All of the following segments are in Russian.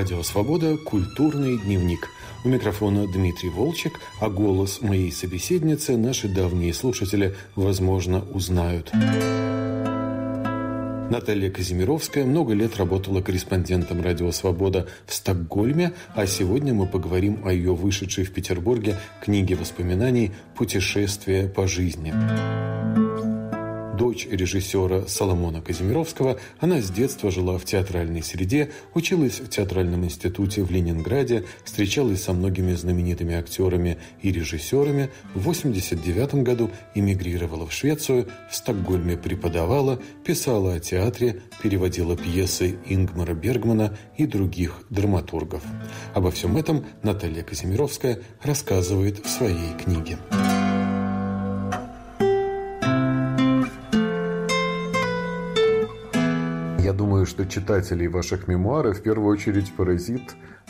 Радио «Свобода» – культурный дневник. У микрофона Дмитрий Волчек, а голос моей собеседницы наши давние слушатели, возможно, узнают. Наталья Казимировская много лет работала корреспондентом «Радио Свобода» в Стокгольме, а сегодня мы поговорим о ее вышедшей в Петербурге книге воспоминаний «Путешествие по жизни» дочь режиссера Соломона Казимировского, она с детства жила в театральной среде, училась в театральном институте в Ленинграде, встречалась со многими знаменитыми актерами и режиссерами. В 1989 году эмигрировала в Швецию, в Стокгольме преподавала, писала о театре, переводила пьесы Ингмара Бергмана и других драматургов. Обо всем этом Наталья Казимировская рассказывает в своей книге. Думаю, что читателей ваших мемуаров в первую очередь поразит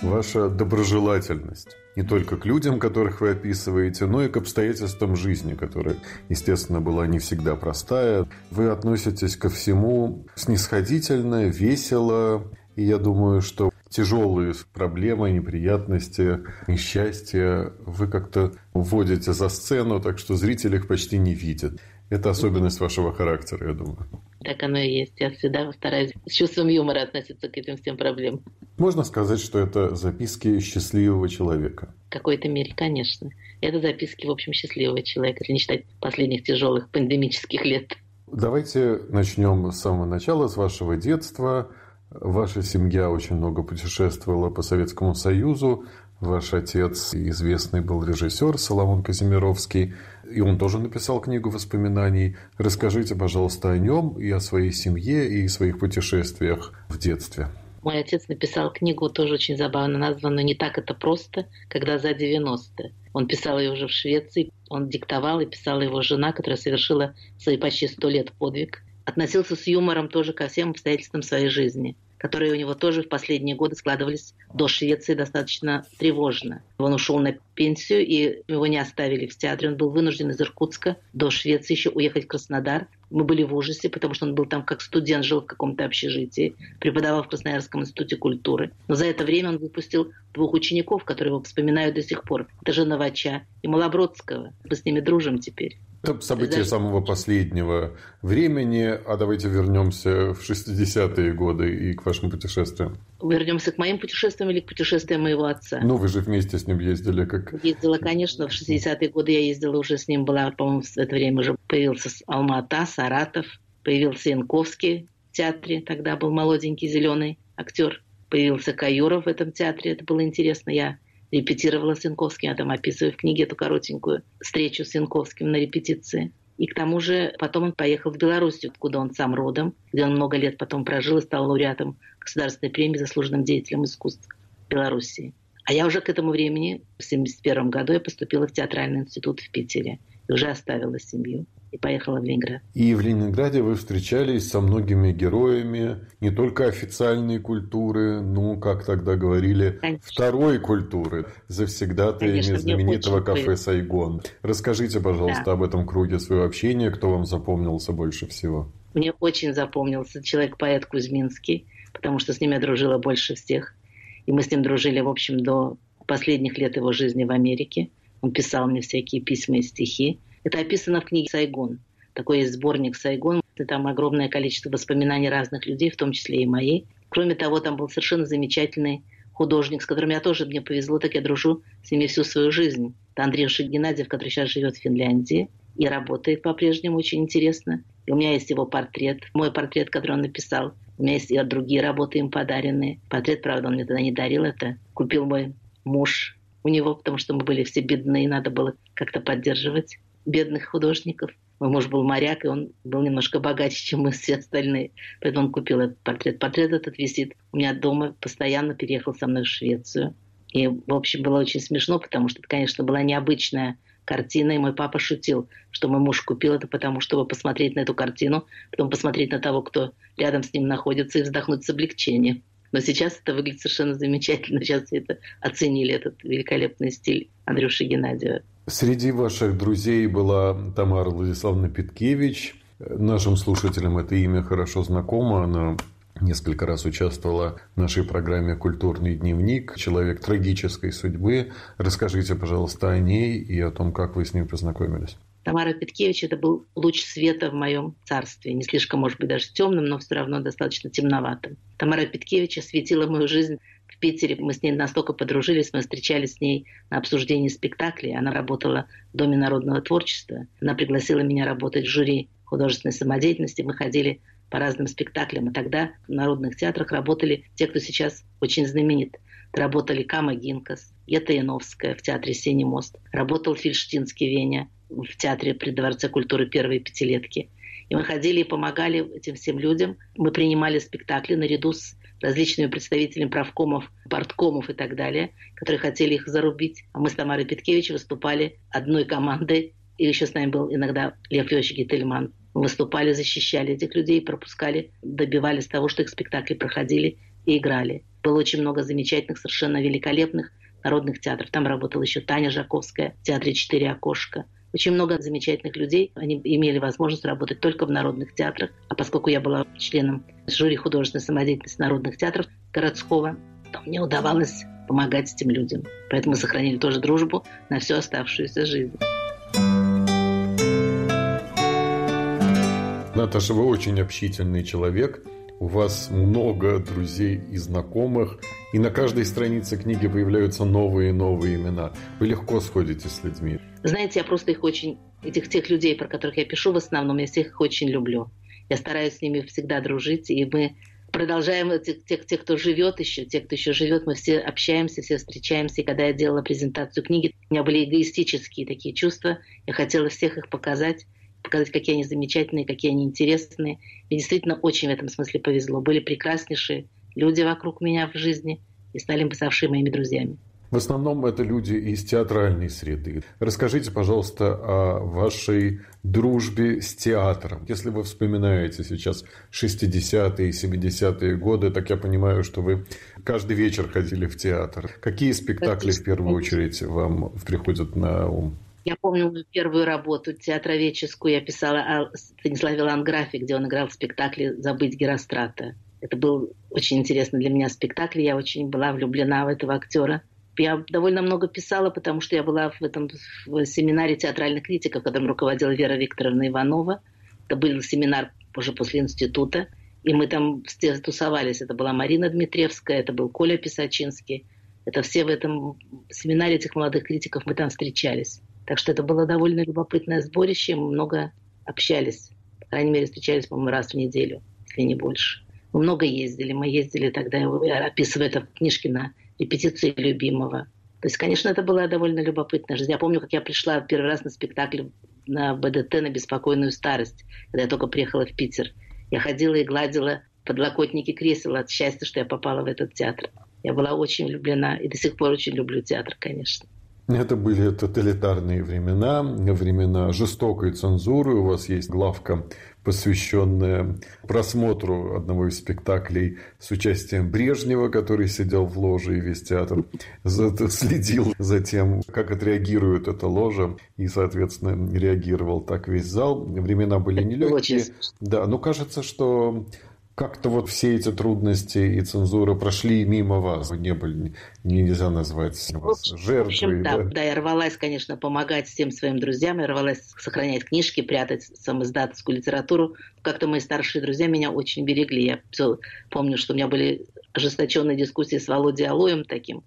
ваша доброжелательность. Не только к людям, которых вы описываете, но и к обстоятельствам жизни, которая, естественно, была не всегда простая. Вы относитесь ко всему снисходительно, весело. И я думаю, что тяжелые проблемы, неприятности, несчастья вы как-то вводите за сцену, так что зритель их почти не видит. Это особенность вашего характера, я думаю. Так оно и есть. Я всегда стараюсь с чувством юмора относиться к этим всем проблемам. Можно сказать, что это записки счастливого человека? В какой-то мере, конечно. Это записки, в общем, счастливого человека, если не считать последних тяжелых пандемических лет. Давайте начнем с самого начала, с вашего детства. Ваша семья очень много путешествовала по Советскому Союзу. Ваш отец известный был режиссер Соломон Казимировский, и он тоже написал книгу воспоминаний. Расскажите, пожалуйста, о нем и о своей семье и своих путешествиях в детстве. Мой отец написал книгу, тоже очень забавно названную «Не так это просто, когда за 90». Он писал ее уже в Швеции, он диктовал и писала его жена, которая совершила свои почти сто лет подвиг. Относился с юмором тоже ко всем обстоятельствам своей жизни которые у него тоже в последние годы складывались до Швеции достаточно тревожно. Он ушел на пенсию, и его не оставили в театре. Он был вынужден из Иркутска до Швеции еще уехать в Краснодар. Мы были в ужасе, потому что он был там как студент, жил в каком-то общежитии, преподавал в Красноярском институте культуры. Но за это время он выпустил двух учеников, которые его вспоминают до сих пор. Это же Новача и Малобродского. Мы с ними дружим теперь. Это события даже... самого последнего времени. А давайте вернемся в 60-е годы и к вашим путешествиям. Вернемся к моим путешествиям или к путешествиям моего отца? Ну, вы же вместе с ним ездили. как? Ездила, конечно. В 60-е годы я ездила уже с ним. Была, по-моему, в это время уже появился Алмата, Саратов. Появился Янковский в театре. Тогда был молоденький зеленый актер. Появился Каюров в этом театре. Это было интересно. Я репетировала с Янковским, я там описываю в книге эту коротенькую встречу с Янковским на репетиции. И к тому же потом он поехал в Беларусь, откуда он сам родом, где он много лет потом прожил и стал лауреатом Государственной премии заслуженным деятелем искусств Белоруссии. А я уже к этому времени, в 1971 году, я поступила в театральный институт в Питере и уже оставила семью и поехала в Ленинград. И в Ленинграде вы встречались со многими героями не только официальной культуры, ну, как тогда говорили, Конечно. второй культуры, завсегдатаями знаменитого кафе «Сайгон». Расскажите, пожалуйста, да. об этом круге своего общения, кто вам запомнился больше всего? Мне очень запомнился человек-поэт Кузьминский, потому что с ним я дружила больше всех. И мы с ним дружили, в общем, до последних лет его жизни в Америке. Он писал мне всякие письма и стихи. Это описано в книге «Сайгон». Такой есть сборник «Сайгон». И там огромное количество воспоминаний разных людей, в том числе и мои. Кроме того, там был совершенно замечательный художник, с которым я тоже, мне повезло, так я дружу с ними всю свою жизнь. Это Андрей Геннадьев, который сейчас живет в Финляндии и работает по-прежнему очень интересно. И у меня есть его портрет, мой портрет, который он написал. У меня есть и другие работы им подаренные. Портрет, правда, он мне тогда не дарил это. Купил мой муж у него, потому что мы были все бедные, надо было как-то поддерживать бедных художников. Мой муж был моряк, и он был немножко богаче, чем мы все остальные. Поэтому он купил этот портрет. Портрет этот висит у меня дома, постоянно переехал со мной в Швецию. И, в общем, было очень смешно, потому что это, конечно, была необычная картина, и мой папа шутил, что мой муж купил это потому, чтобы посмотреть на эту картину, потом посмотреть на того, кто рядом с ним находится, и вздохнуть с облегчением. Но сейчас это выглядит совершенно замечательно. Сейчас это оценили, этот великолепный стиль Андрюши Геннадьева. Среди ваших друзей была Тамара Владиславовна Питкевич. Нашим слушателям это имя хорошо знакомо. Она несколько раз участвовала в нашей программе «Культурный дневник». Человек трагической судьбы. Расскажите, пожалуйста, о ней и о том, как вы с ним познакомились. Тамара Петкевич – это был луч света в моем царстве. Не слишком, может быть, даже темным, но все равно достаточно темноватым. Тамара Петкевич осветила мою жизнь в Питере. Мы с ней настолько подружились, мы встречались с ней на обсуждении спектаклей. Она работала в Доме народного творчества. Она пригласила меня работать в жюри художественной самодеятельности. Мы ходили по разным спектаклям. И тогда в народных театрах работали те, кто сейчас очень знаменит. Работали Кама Гинкас, Ета Яновская в театре «Синий мост». Работал Фильштинский Веня в театре при Дворце культуры первой пятилетки. И мы ходили и помогали этим всем людям. Мы принимали спектакли наряду с различными представителями правкомов, порткомов и так далее, которые хотели их зарубить. А мы с Тамарой Петкевич выступали одной командой. И еще с нами был иногда Лев Левич Гительман выступали, защищали этих людей, пропускали, добивались того, что их спектакли проходили и играли. Было очень много замечательных, совершенно великолепных народных театров. Там работала еще Таня Жаковская в театре «Четыре окошка». Очень много замечательных людей. Они имели возможность работать только в народных театрах. А поскольку я была членом жюри художественной самодеятельности народных театров городского, то мне удавалось помогать этим людям. Поэтому мы сохранили тоже дружбу на всю оставшуюся жизнь. Наташа, вы очень общительный человек. У вас много друзей и знакомых. И на каждой странице книги появляются новые и новые имена. Вы легко сходите с людьми. Знаете, я просто их очень... Этих тех людей, про которых я пишу в основном, я всех их очень люблю. Я стараюсь с ними всегда дружить. И мы продолжаем тех, тех, тех, кто живет еще, тех, кто еще живет, мы все общаемся, все встречаемся. И когда я делала презентацию книги, у меня были эгоистические такие чувства. Я хотела всех их показать показать, какие они замечательные, какие они интересные. Мне действительно очень в этом смысле повезло. Были прекраснейшие люди вокруг меня в жизни и стали ставшие моими друзьями. В основном это люди из театральной среды. Расскажите, пожалуйста, о вашей дружбе с театром. Если вы вспоминаете сейчас 60-е и 70-е годы, так я понимаю, что вы каждый вечер ходили в театр. Какие спектакли в первую очередь вам приходят на ум? Я помню мою первую работу театроведческую. Я писала о Станиславе Ланграфе, где он играл в спектакле «Забыть Герострата». Это был очень интересный для меня спектакль. Я очень была влюблена в этого актера. Я довольно много писала, потому что я была в этом в семинаре театральных критиков, которым руководила Вера Викторовна Иванова. Это был семинар уже после института. И мы там все тусовались. Это была Марина Дмитриевская, это был Коля Писачинский. Это все в этом семинаре этих молодых критиков мы там встречались. Так что это было довольно любопытное сборище. Мы много общались. По крайней мере, встречались, по-моему, раз в неделю, если не больше. Мы много ездили. Мы ездили тогда, я описываю это в книжке на репетиции любимого. То есть, конечно, это была довольно любопытная жизнь. Я помню, как я пришла первый раз на спектакль на БДТ на «Беспокойную старость», когда я только приехала в Питер. Я ходила и гладила подлокотники кресел от счастья, что я попала в этот театр. Я была очень влюблена и до сих пор очень люблю театр, конечно. Это были тоталитарные времена, времена жестокой цензуры. У вас есть главка, посвященная просмотру одного из спектаклей с участием Брежнева, который сидел в ложе и весь театр следил за тем, как отреагирует эта ложа, и, соответственно, реагировал так весь зал. Времена были нелегкие. Да, но кажется, что как-то вот все эти трудности и цензура прошли мимо вас. Вы не были, нельзя назвать вас жертвой. В общем, да, да? да, я рвалась, конечно, помогать всем своим друзьям. Я рвалась сохранять книжки, прятать самоиздатовскую литературу. Как-то мои старшие друзья меня очень берегли. Я все помню, что у меня были ожесточенные дискуссии с Володей Алоем, таким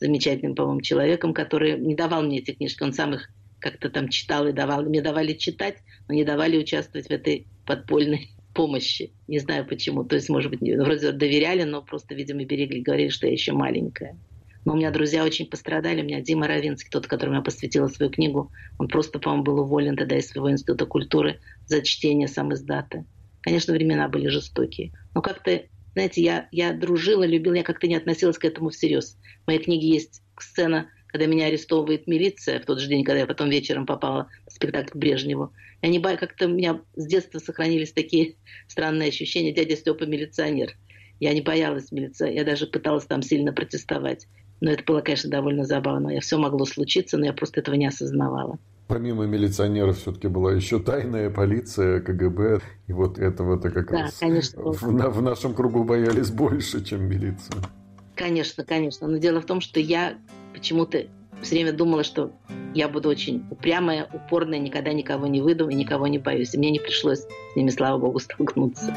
замечательным, по-моему, человеком, который не давал мне эти книжки. Он сам их как-то там читал и давал. Мне давали читать, но не давали участвовать в этой подпольной помощи. Не знаю почему. То есть, может быть, вроде доверяли, но просто, видимо, берегли, говорили, что я еще маленькая. Но у меня друзья очень пострадали. У меня Дима Равинский, тот, которому я посвятила свою книгу, он просто, по-моему, был уволен тогда из своего института культуры за чтение сам издата. Конечно, времена были жестокие. Но как-то, знаете, я, я дружила, любила, я как-то не относилась к этому всерьез. В моей книге есть сцена, когда меня арестовывает милиция в тот же день, когда я потом вечером попала спектакль Брежневу. Я не боюсь, как-то у меня с детства сохранились такие странные ощущения. Дядя Степа милиционер. Я не боялась милиции, я даже пыталась там сильно протестовать. Но это было, конечно, довольно забавно. Я все могло случиться, но я просто этого не осознавала. Помимо милиционеров все-таки была еще тайная полиция, КГБ. И вот этого-то как да, раз конечно. В, в нашем кругу боялись больше, чем милицию. Конечно, конечно. Но дело в том, что я почему-то все время думала, что я буду очень упрямая, упорная, никогда никого не выйду и никого не боюсь. И мне не пришлось с ними, слава богу, столкнуться.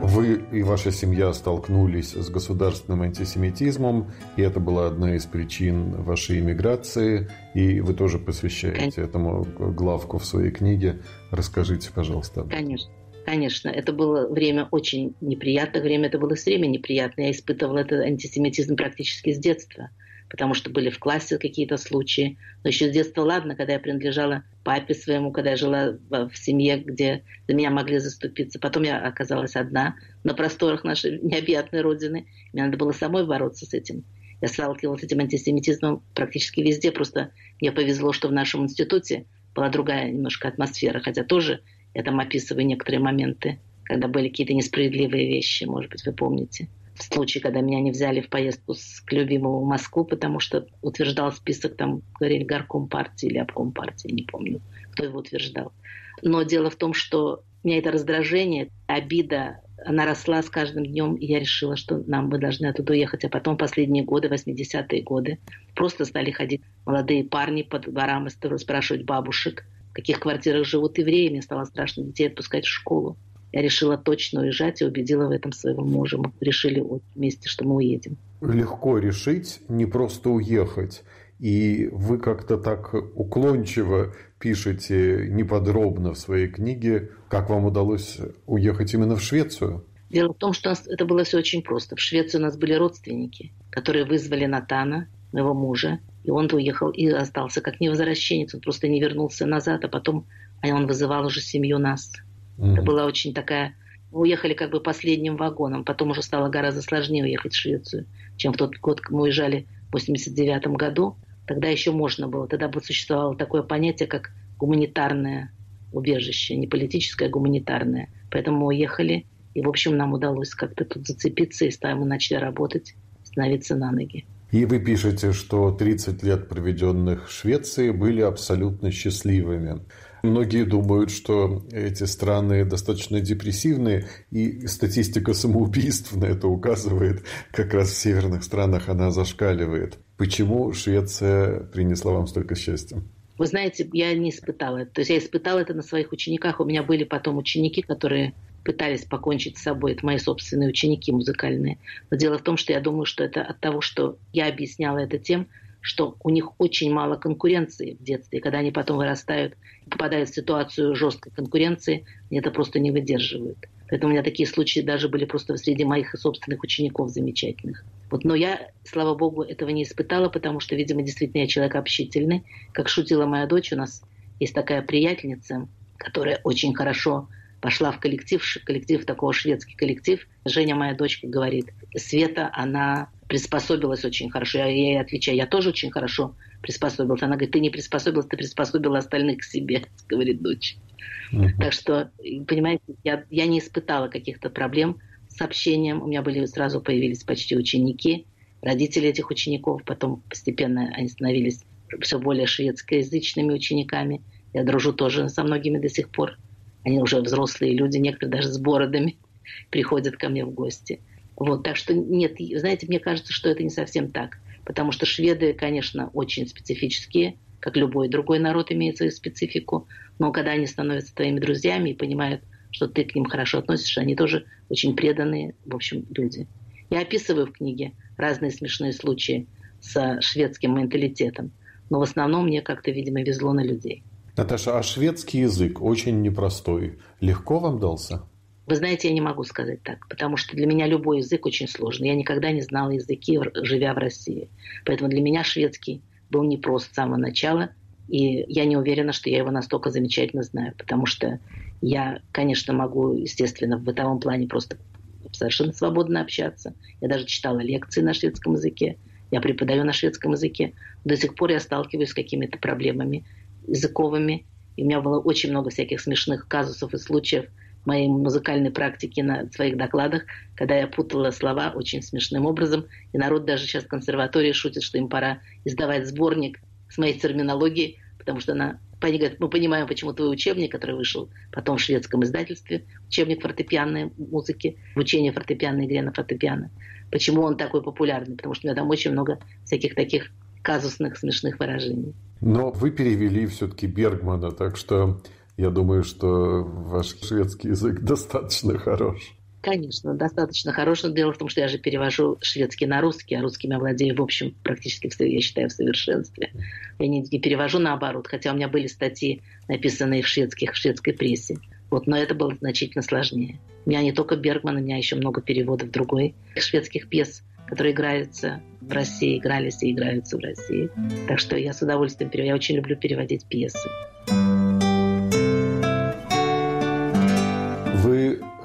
Вы и ваша семья столкнулись с государственным антисемитизмом, и это была одна из причин вашей иммиграции, и вы тоже посвящаете Конечно. этому главку в своей книге. Расскажите, пожалуйста. Конечно. Конечно, это было время очень неприятное время, это было все время неприятно. Я испытывала этот антисемитизм практически с детства, потому что были в классе какие-то случаи. Но еще с детства, ладно, когда я принадлежала папе своему, когда я жила в семье, где за меня могли заступиться. Потом я оказалась одна на просторах нашей необъятной родины. Мне надо было самой бороться с этим. Я сталкивалась с этим антисемитизмом практически везде. Просто мне повезло, что в нашем институте была другая немножко атмосфера, хотя тоже я там описываю некоторые моменты, когда были какие-то несправедливые вещи, может быть, вы помните. В случае, когда меня не взяли в поездку с, к любимому в Москву, потому что утверждал список, там говорили горком партии или обком партии, не помню, кто его утверждал. Но дело в том, что у меня это раздражение, обида, она росла с каждым днем, и я решила, что нам мы должны оттуда уехать. А потом последние годы, 80-е годы, просто стали ходить молодые парни по дворам и спрашивать бабушек, в каких квартирах живут евреи, мне стало страшно детей отпускать в школу. Я решила точно уезжать и убедила в этом своего мужа. Мы решили вместе, что мы уедем. Легко решить, не просто уехать. И вы как-то так уклончиво пишете неподробно в своей книге, как вам удалось уехать именно в Швецию. Дело в том, что это было все очень просто. В Швеции у нас были родственники, которые вызвали Натана, моего мужа, и он уехал и остался как невозвращенец. Он просто не вернулся назад, а потом а он вызывал уже семью нас. Mm-hmm. Это была очень такая... Мы уехали как бы последним вагоном. Потом уже стало гораздо сложнее уехать в Швецию, чем в тот год, когда мы уезжали в 89 году. Тогда еще можно было. Тогда бы существовало такое понятие, как гуманитарное убежище. Не политическое, а гуманитарное. Поэтому мы уехали. И, в общем, нам удалось как-то тут зацепиться, и мы начали работать, становиться на ноги. И вы пишете, что 30 лет, проведенных в Швеции, были абсолютно счастливыми. Многие думают, что эти страны достаточно депрессивные, и статистика самоубийств на это указывает. Как раз в северных странах она зашкаливает. Почему Швеция принесла вам столько счастья? Вы знаете, я не испытала это. То есть я испытала это на своих учениках. У меня были потом ученики, которые пытались покончить с собой. Это мои собственные ученики музыкальные. Но дело в том, что я думаю, что это от того, что я объясняла это тем, что у них очень мало конкуренции в детстве. И когда они потом вырастают, попадают в ситуацию жесткой конкуренции, они это просто не выдерживают. Поэтому у меня такие случаи даже были просто среди моих собственных учеников замечательных. Вот, но я, слава богу, этого не испытала, потому что, видимо, действительно я человек общительный. Как шутила моя дочь, у нас есть такая приятельница, которая очень хорошо пошла в коллектив, коллектив такого шведский коллектив. Женя, моя дочка, говорит, Света, она приспособилась очень хорошо. Я ей отвечаю, я тоже очень хорошо приспособилась. Она говорит, ты не приспособилась, ты приспособила остальных к себе, говорит дочь. Uh-huh. Так что, понимаете, я, я не испытала каких-то проблем с общением. У меня были сразу появились почти ученики, родители этих учеников. Потом постепенно они становились все более шведскоязычными учениками. Я дружу тоже со многими до сих пор. Они уже взрослые люди, некоторые даже с бородами приходят ко мне в гости. Вот, так что нет, знаете, мне кажется, что это не совсем так. Потому что шведы, конечно, очень специфические, как любой другой народ имеет свою специфику. Но когда они становятся твоими друзьями и понимают, что ты к ним хорошо относишься, они тоже очень преданные, в общем, люди. Я описываю в книге разные смешные случаи с шведским менталитетом. Но в основном мне как-то, видимо, везло на людей. Наташа, а шведский язык очень непростой. Легко вам дался? Вы знаете, я не могу сказать так, потому что для меня любой язык очень сложный. Я никогда не знала языки, живя в России. Поэтому для меня шведский был непрост с самого начала. И я не уверена, что я его настолько замечательно знаю, потому что я, конечно, могу, естественно, в бытовом плане просто совершенно свободно общаться. Я даже читала лекции на шведском языке. Я преподаю на шведском языке. До сих пор я сталкиваюсь с какими-то проблемами языковыми. И у меня было очень много всяких смешных казусов и случаев в моей музыкальной практике на своих докладах, когда я путала слова очень смешным образом. И народ даже сейчас в консерватории шутит, что им пора издавать сборник с моей терминологией, потому что она мы понимаем, почему твой учебник, который вышел потом в шведском издательстве, учебник фортепианной музыки, обучение фортепианной игре на фортепиано, почему он такой популярный, потому что у меня там очень много всяких таких казусных, смешных выражений. Но вы перевели все-таки Бергмана, так что я думаю, что ваш шведский язык достаточно хорош. Конечно, достаточно хорош. Но дело в том, что я же перевожу шведский на русский, а русским я владею, в общем, практически, я считаю, в совершенстве. Я не, не перевожу наоборот, хотя у меня были статьи, написанные в, шведских, в шведской прессе. Вот, но это было значительно сложнее. У меня не только Бергман, у меня еще много переводов другой шведских пьес, которые играются в России, игрались и играются в России. Так что я с удовольствием перевожу. Я очень люблю переводить пьесы.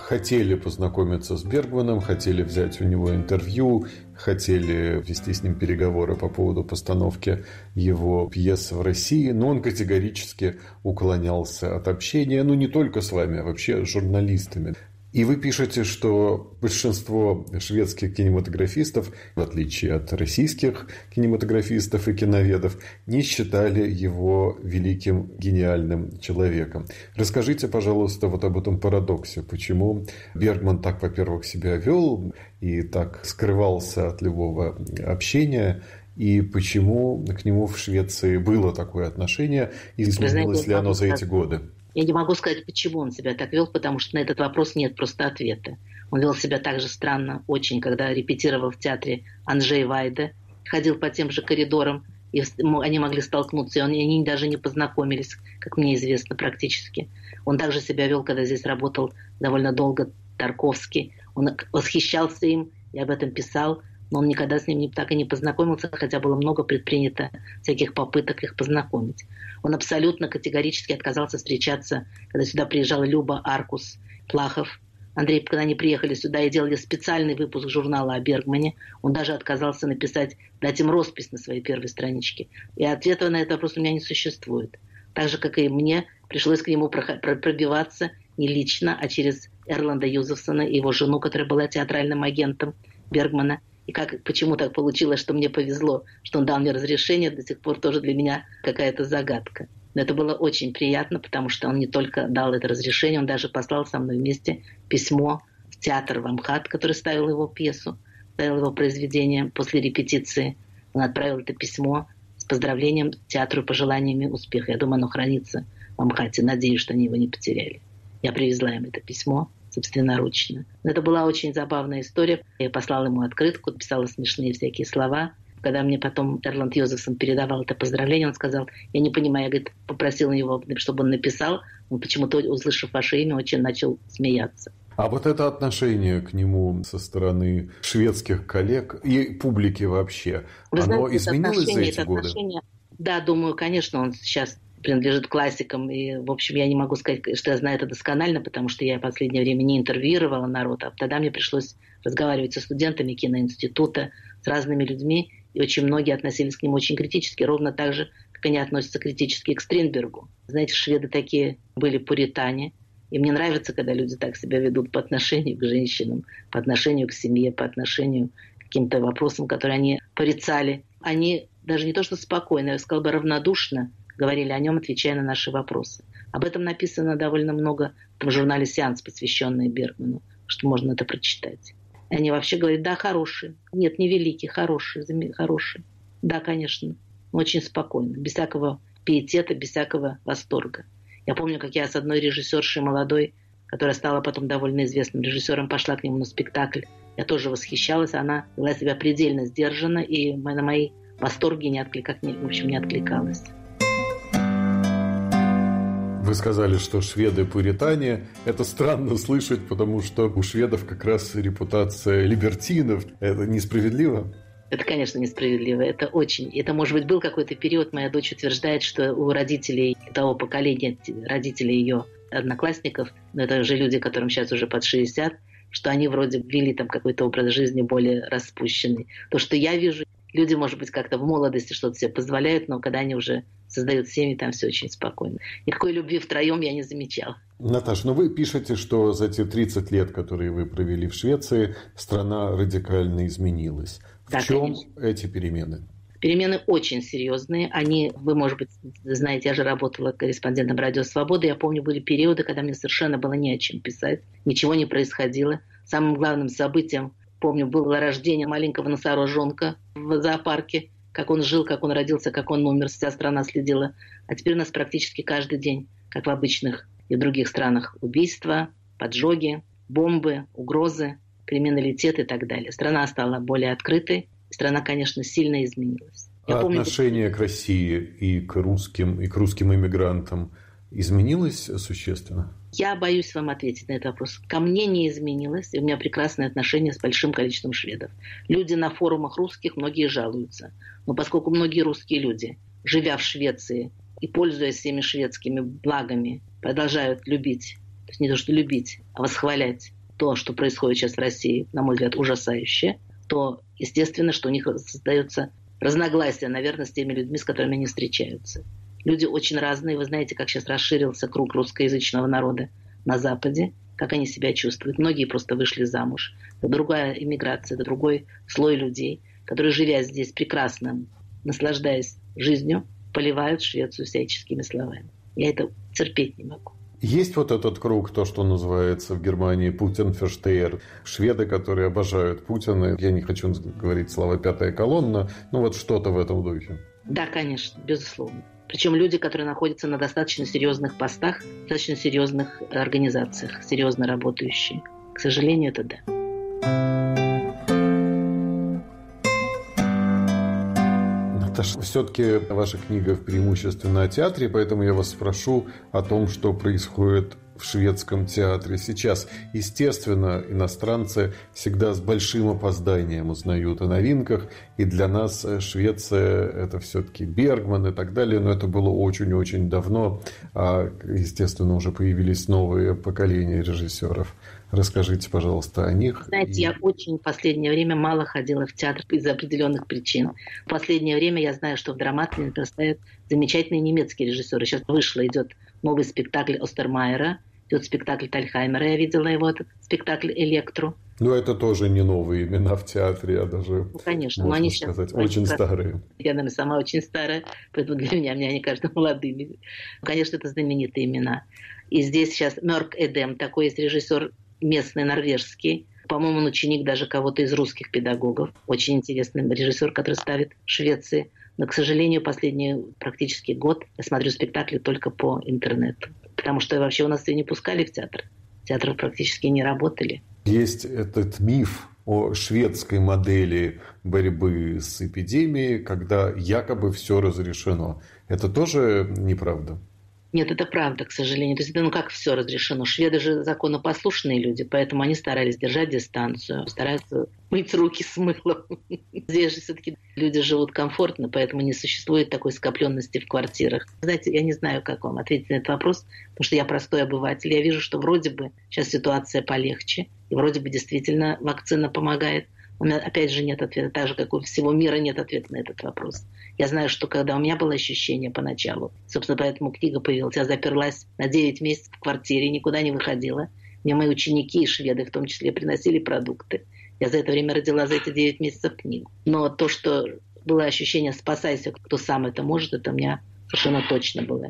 хотели познакомиться с Бергманом, хотели взять у него интервью, хотели вести с ним переговоры по поводу постановки его пьес в России, но он категорически уклонялся от общения, ну не только с вами, а вообще с журналистами. И вы пишете, что большинство шведских кинематографистов, в отличие от российских кинематографистов и киноведов, не считали его великим гениальным человеком. Расскажите, пожалуйста, вот об этом парадоксе. Почему Бергман так, во-первых, себя вел и так скрывался от любого общения, и почему к нему в Швеции было такое отношение, и изменилось ли оно за эти годы? Я не могу сказать, почему он себя так вел, потому что на этот вопрос нет просто ответа. Он вел себя так же странно очень, когда репетировал в театре Анжей Вайде, ходил по тем же коридорам, и они могли столкнуться, и они даже не познакомились, как мне известно, практически. Он также себя вел, когда здесь работал довольно долго Тарковский. Он восхищался им, я об этом писал, но он никогда с ним так и не познакомился, хотя было много предпринято всяких попыток их познакомить. Он абсолютно категорически отказался встречаться, когда сюда приезжала Люба Аркус, Плахов. Андрей, когда они приехали сюда и делали специальный выпуск журнала о Бергмане, он даже отказался написать, дать им роспись на своей первой страничке. И ответа на этот вопрос у меня не существует. Так же, как и мне, пришлось к нему пробиваться не лично, а через Эрланда Юзефсона и его жену, которая была театральным агентом Бергмана – и как, почему так получилось, что мне повезло, что он дал мне разрешение, до сих пор тоже для меня какая-то загадка. Но это было очень приятно, потому что он не только дал это разрешение, он даже послал со мной вместе письмо в театр Вамхат, который ставил его пьесу, ставил его произведение после репетиции. Он отправил это письмо с поздравлением театру и пожеланиями успеха. Я думаю, оно хранится в Амхате. Надеюсь, что они его не потеряли. Я привезла им это письмо собственноручно. Но это была очень забавная история. Я послала ему открытку, писала смешные всякие слова. Когда мне потом Эрланд Йозефсон передавал это поздравление, он сказал, я не понимаю, я говорит, попросила его, чтобы он написал. Он почему-то, услышав ваше имя, очень начал смеяться. А вот это отношение к нему со стороны шведских коллег и публики вообще, Вы оно знаете, изменилось за эти годы? Да, думаю, конечно, он сейчас принадлежит классикам. И, в общем, я не могу сказать, что я знаю это досконально, потому что я в последнее время не интервьюировала народ, а тогда мне пришлось разговаривать со студентами киноинститута, с разными людьми, и очень многие относились к нему очень критически, ровно так же, как они относятся критически к Стринбергу. Знаете, шведы такие были пуритане, и мне нравится, когда люди так себя ведут по отношению к женщинам, по отношению к семье, по отношению к каким-то вопросам, которые они порицали. Они даже не то что спокойно, я сказала бы равнодушно говорили о нем, отвечая на наши вопросы. Об этом написано довольно много в журнале «Сеанс», посвященный Бергману, что можно это прочитать. Они вообще говорят, да, хороший. Нет, не великий, хороший, хороший. Да, конечно, очень спокойно, без всякого пиетета, без всякого восторга. Я помню, как я с одной режиссершей молодой, которая стала потом довольно известным режиссером, пошла к нему на спектакль. Я тоже восхищалась, она вела себя предельно сдержанно, и на мои восторги не отклик... в общем, не откликалась. Вы сказали, что шведы пуритане. Это странно слышать, потому что у шведов как раз репутация либертинов. Это несправедливо? Это, конечно, несправедливо. Это очень... Это, может быть, был какой-то период. Моя дочь утверждает, что у родителей того поколения, родителей ее одноклассников, но это же люди, которым сейчас уже под 60, что они вроде вели там какой-то образ жизни более распущенный. То, что я вижу, люди, может быть, как-то в молодости что-то себе позволяют, но когда они уже создают семьи, там все очень спокойно. Никакой любви втроем я не замечала. Наташа, ну вы пишете, что за те 30 лет, которые вы провели в Швеции, страна радикально изменилась. В да, чем конечно. эти перемены? Перемены очень серьезные. Они, вы, может быть, знаете, я же работала корреспондентом «Радио Свобода». Я помню, были периоды, когда мне совершенно было не о чем писать. Ничего не происходило. Самым главным событием, помню, было рождение маленького носорожонка в зоопарке. Как он жил, как он родился, как он умер. Вся страна следила. А теперь у нас практически каждый день, как в обычных и в других странах, убийства, поджоги, бомбы, угрозы, криминалитет и так далее. Страна стала более открытой, страна, конечно, сильно изменилась. Я а помню, отношение к России и к русским, и к русским иммигрантам изменилось существенно? Я боюсь вам ответить на этот вопрос. Ко мне не изменилось, и у меня прекрасные отношения с большим количеством шведов. Люди на форумах русских, многие жалуются. Но поскольку многие русские люди, живя в Швеции и пользуясь всеми шведскими благами, продолжают любить, то есть не то что любить, а восхвалять то, что происходит сейчас в России, на мой взгляд, ужасающе, то естественно, что у них создается разногласия, наверное, с теми людьми, с которыми они встречаются. Люди очень разные. Вы знаете, как сейчас расширился круг русскоязычного народа на Западе, как они себя чувствуют. Многие просто вышли замуж. Это другая иммиграция, это другой слой людей, которые, живя здесь прекрасно, наслаждаясь жизнью, поливают Швецию всяческими словами. Я это терпеть не могу. Есть вот этот круг, то, что называется в Германии Путин-ферштейер. Шведы, которые обожают Путина. Я не хочу говорить слова «пятая колонна», но вот что-то в этом духе. Да, конечно, безусловно. Причем люди, которые находятся на достаточно серьезных постах, достаточно серьезных организациях, серьезно работающие. К сожалению, это да. Наташа, все-таки ваша книга преимущественно о театре, поэтому я вас спрошу о том, что происходит в шведском театре сейчас. Естественно, иностранцы всегда с большим опозданием узнают о новинках, и для нас Швеция – это все-таки Бергман и так далее, но это было очень-очень давно, а, естественно, уже появились новые поколения режиссеров. Расскажите, пожалуйста, о них. Знаете, и... я очень в последнее время мало ходила в театр из-за определенных причин. В последнее время я знаю, что в Драматне поставят замечательные немецкие режиссеры. Сейчас вышло, идет новый спектакль Остермайера, идет спектакль Тальхаймера, я видела его, этот спектакль «Электру». Ну, это тоже не новые имена в театре, а даже, ну, конечно, но они сказать, сейчас очень старые. Я, наверное, сама очень старая, поэтому для меня, меня они кажутся молодыми. Конечно, это знаменитые имена. И здесь сейчас Мерк Эдем, такой есть режиссер местный норвежский. По-моему, он ученик даже кого-то из русских педагогов. Очень интересный режиссер, который ставит в Швеции. Но, к сожалению, последний практически год я смотрю спектакли только по интернету. Потому что вообще у нас ее не пускали в театр. Театры практически не работали. Есть этот миф о шведской модели борьбы с эпидемией, когда якобы все разрешено. Это тоже неправда? Нет, это правда, к сожалению. То есть, ну как все разрешено? Шведы же законопослушные люди, поэтому они старались держать дистанцию, стараются мыть руки с мылом. Здесь же все-таки люди живут комфортно, поэтому не существует такой скопленности в квартирах. Знаете, я не знаю, как вам ответить на этот вопрос, потому что я простой обыватель. Я вижу, что вроде бы сейчас ситуация полегче, и вроде бы действительно вакцина помогает. У меня, опять же, нет ответа, так же, как у всего мира нет ответа на этот вопрос. Я знаю, что когда у меня было ощущение поначалу, собственно, поэтому книга появилась, я заперлась на 9 месяцев в квартире, никуда не выходила. Мне мои ученики и шведы в том числе приносили продукты. Я за это время родила за эти 9 месяцев книгу. Но то, что было ощущение «спасайся, кто сам это может», это меня совершенно точно было.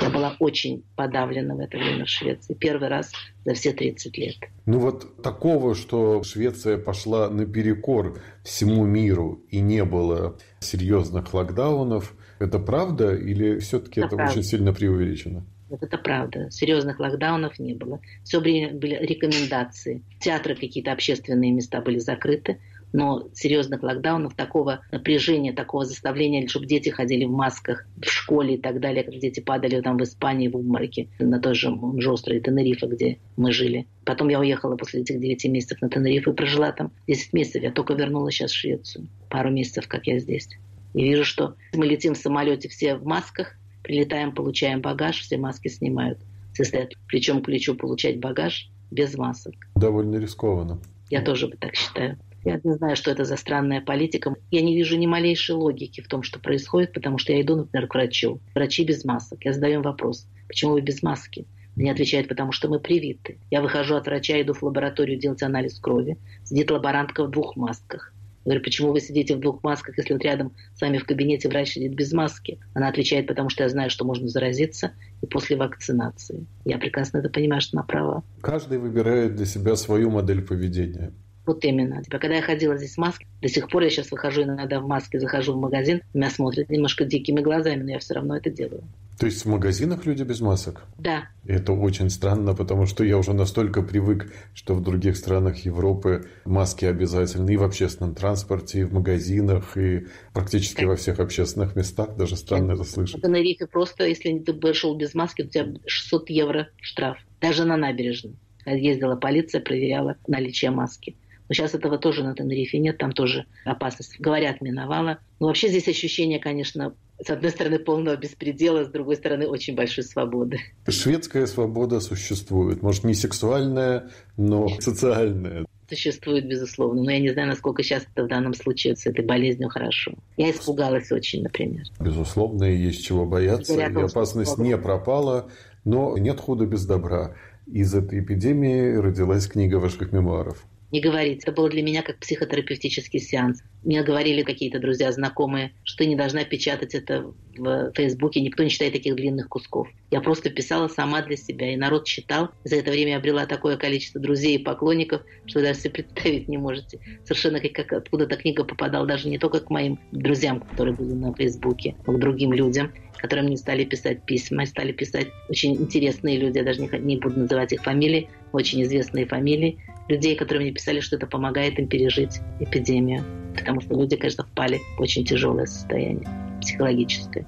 Я была очень подавлена в это время в Швеции. Первый раз за все 30 лет. Ну вот такого, что Швеция пошла наперекор всему миру и не было серьезных локдаунов, это правда или все-таки это, это правда. очень сильно преувеличено? Вот это правда. Серьезных локдаунов не было. Все время были рекомендации. Театры какие-то общественные места были закрыты но серьезных локдаунов, такого напряжения, такого заставления, чтобы дети ходили в масках в школе и так далее, как дети падали там в Испании в обмороке, на той же Жострове, Тенерифе, где мы жили. Потом я уехала после этих 9 месяцев на Тенерифе и прожила там 10 месяцев. Я только вернулась сейчас в Швецию. Пару месяцев, как я здесь. И вижу, что мы летим в самолете все в масках, прилетаем, получаем багаж, все маски снимают. Все стоят плечом к плечу получать багаж без масок. Довольно рискованно. Я тоже бы так считаю. Я не знаю, что это за странная политика. Я не вижу ни малейшей логики в том, что происходит, потому что я иду, например, к врачу. Врачи без масок. Я задаю им вопрос, почему вы без маски? Мне отвечают, потому что мы привиты. Я выхожу от врача, иду в лабораторию делать анализ крови. Сидит лаборантка в двух масках. Я говорю, почему вы сидите в двух масках, если вот рядом с вами в кабинете врач сидит без маски? Она отвечает, потому что я знаю, что можно заразиться и после вакцинации. Я прекрасно это понимаю, что она права. Каждый выбирает для себя свою модель поведения. Вот именно. Типа, когда я ходила здесь в маске, до сих пор я сейчас выхожу иногда в маске, захожу в магазин, меня смотрят немножко дикими глазами, но я все равно это делаю. То есть в магазинах люди без масок? Да. Это очень странно, потому что я уже настолько привык, что в других странах Европы маски обязательны и в общественном транспорте, и в магазинах, и практически во всех общественных местах. Даже странно это слышать. На Рифе просто, если ты шел без маски, у тебя 600 евро штраф. Даже на набережной. Ездила полиция, проверяла наличие маски. Но сейчас этого тоже на Тенерифе нет, там тоже опасность, говорят, миновала. Но вообще здесь ощущение, конечно, с одной стороны, полного беспредела, с другой стороны, очень большой свободы. Шведская свобода существует. Может, не сексуальная, но социальная. Существует, безусловно. Но я не знаю, насколько сейчас это в данном случае с этой болезнью хорошо. Я испугалась очень, например. Безусловно, есть чего бояться. И опасность не пропала, но нет худа без добра. Из этой эпидемии родилась книга ваших мемуаров не говорить. Это было для меня как психотерапевтический сеанс. Мне говорили какие-то друзья, знакомые, что ты не должна печатать это в Фейсбуке, никто не читает таких длинных кусков. Я просто писала сама для себя, и народ читал. За это время я обрела такое количество друзей и поклонников, что вы даже себе представить не можете. Совершенно как, как откуда эта книга попадала даже не только к моим друзьям, которые были на Фейсбуке, но к другим людям которые мне стали писать письма, стали писать очень интересные люди, я даже не, не буду называть их фамилии, очень известные фамилии, людей, которые мне писали, что это помогает им пережить эпидемию. Потому что люди, конечно, впали в очень тяжелое состояние психологическое.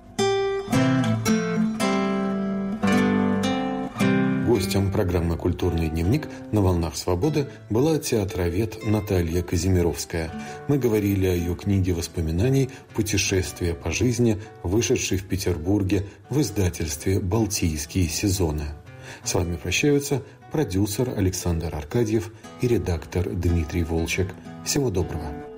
Гостем программы «Культурный дневник» на «Волнах свободы» была театровед Наталья Казимировская. Мы говорили о ее книге воспоминаний «Путешествие по жизни», вышедшей в Петербурге в издательстве «Балтийские сезоны». С вами прощаются продюсер Александр Аркадьев и редактор Дмитрий Волчек. Всего доброго.